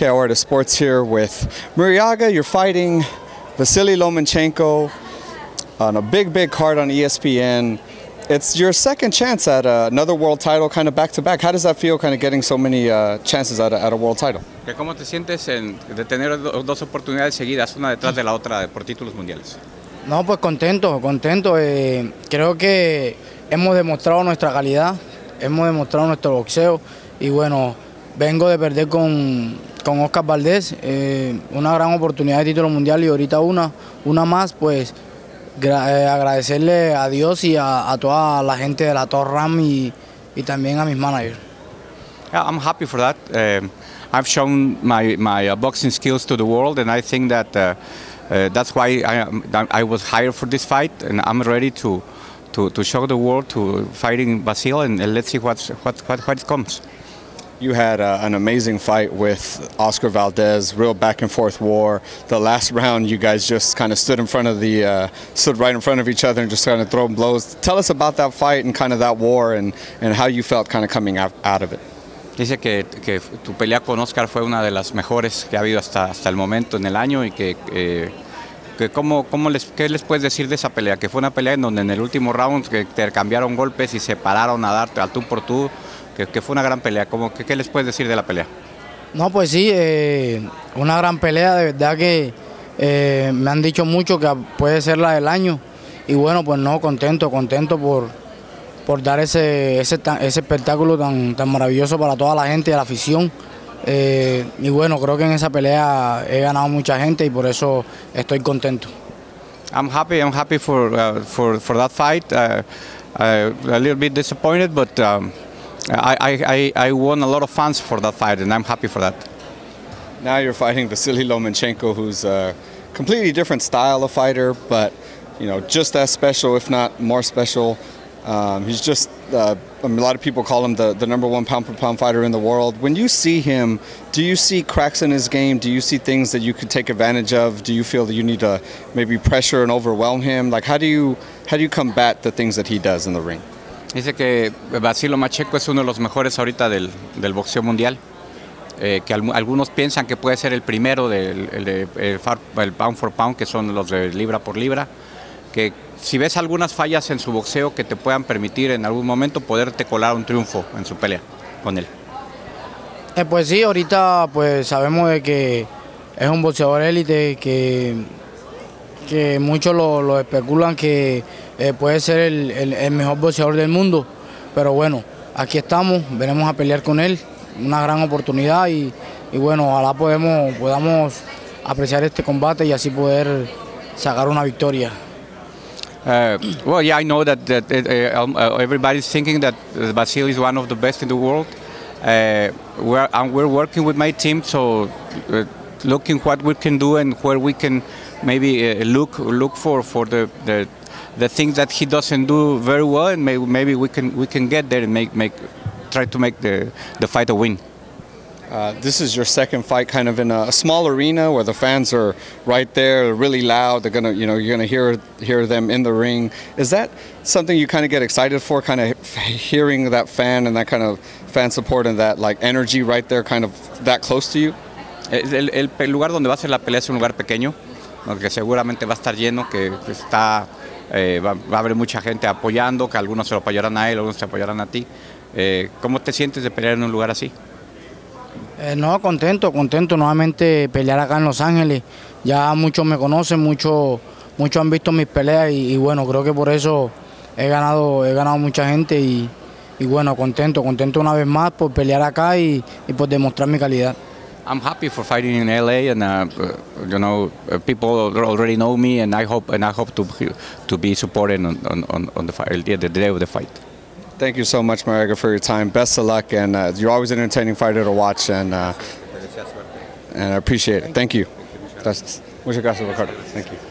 KOR to Sports here with Muriaga. You're fighting Vasily Lomachenko on a big, big card on ESPN. It's your second chance at uh, another world title, kind of back to back. How does that feel, kind of getting so many uh, chances at a, at a world title? ¿Cómo te sientes en, de tener do- dos oportunidades seguidas, una detrás de la otra, por títulos mundiales? No, pues contento, contento. eh, creo que hemos demostrado nuestra calidad, hemos demostrado nuestro boxeo y bueno, vengo de perder con, con Oscar Valdés, eh, una gran oportunidad de título mundial y ahorita una, una más, pues eh, agradecerle a Dios y a, toda la gente de la Torre Ram y, también a mis managers. Yeah, I'm happy for that. Um, I've shown my, my uh, boxing skills to the world, and I think that uh, uh, that's why I, am- I was hired for this fight, and I'm ready to, to, to show the world to fighting Basil, and, and let's see what, what, what comes. You had uh, an amazing fight with Oscar Valdez, real back and forth war. The last round, you guys just kind of stood in front of the, uh, stood right in front of each other and just kind of throwing blows. Tell us about that fight and kind of that war and, and how you felt kind of coming out, out of it. Dice que, que tu pelea con Oscar fue una de las mejores que ha habido hasta, hasta el momento en el año y que, eh, que cómo, cómo les, ¿qué les puedes decir de esa pelea? Que fue una pelea en donde en el último round que te cambiaron golpes y se pararon a darte al tú por tú, que, que fue una gran pelea. ¿Cómo, que, ¿Qué les puedes decir de la pelea? No, pues sí, eh, una gran pelea, de verdad que eh, me han dicho mucho que puede ser la del año y bueno, pues no, contento, contento por, por dar ese, ese, ese espectáculo tan, tan maravilloso para toda la gente, la afición. Eh, y bueno, creo que en esa pelea he ganado mucha gente y por eso estoy contento. I'm happy. I'm happy for uh, for for that fight. Uh, uh, a little bit disappointed, but um, I, I, I won a lot of fans for that fight, and I'm happy for that. Now you're fighting Vasily Lomachenko, who's a completely different style of fighter, but you know just as special, if not more special. Um, he's just uh, I mean, a lot of people call him the, the number one pound for pound fighter in the world. When you see him, do you see cracks in his game? Do you see things that you could take advantage of? Do you feel that you need to maybe pressure and overwhelm him? Like how do you how do you combat the things that he does in the ring? Dice que Basilo Macheco es uno de los mejores ahorita del, del boxeo mundial. eh, que al- algunos piensan que puede ser el primero del el pound for pound, que son los de libra por libra. Que si ves algunas fallas en su boxeo que te puedan permitir en algún momento poderte colar un triunfo en su pelea con él. Eh, pues sí, ahorita pues sabemos de que es un boxeador élite que, que muchos lo, especulan que eh, puede ser el, mejor boxeador del mundo, pero bueno, aquí estamos, venimos a pelear con él, una gran oportunidad y, bueno, ojalá podemos, podamos apreciar este combate y así poder sacar una victoria. Uh, well, yeah, I know that, that uh, um, uh, everybody's thinking that Basil is one of the best in the world. We're, working with my team, so looking what we can do and where we can maybe uh, look look for for the, the the things that he doesn't do very well, and maybe, maybe we can we can get there and make make try to make the the fight a win. Uh, this is your second fight, kind of in a, a small arena where the fans are right there, really loud. They're gonna, you know, you're gonna hear hear them in the ring. Is that something you kind of get excited for? Kind of hearing that fan and that kind of fan support and that like energy right there, kind of that close to you. El, lugar donde va a ser la pelea es un lugar pequeño, que seguramente va a estar lleno, que está, eh, va, a haber mucha gente apoyando, que algunos se lo apoyarán a él, algunos se apoyarán a ti. Eh, ¿Cómo te sientes de pelear en un lugar así? Eh, no, contento, contento nuevamente pelear acá en Los Ángeles. Ya muchos me conocen, muchos muchos han visto mis peleas y, bueno, creo que por eso he ganado, he ganado mucha gente y, bueno, contento, contento una vez más por pelear acá y por demostrar mi calidad. I'm happy for fighting in LA, and uh, uh, you know uh, people already know me, and I hope and I hope to to be supported on on, on, on the, fight, the day of the fight. Thank you so much, Mariga, for your time. Best of luck, and uh, you're always an entertaining fighter to watch, and uh, and I appreciate it. Thank you. Gracias. Muchas gracias, Ricardo. Thank you.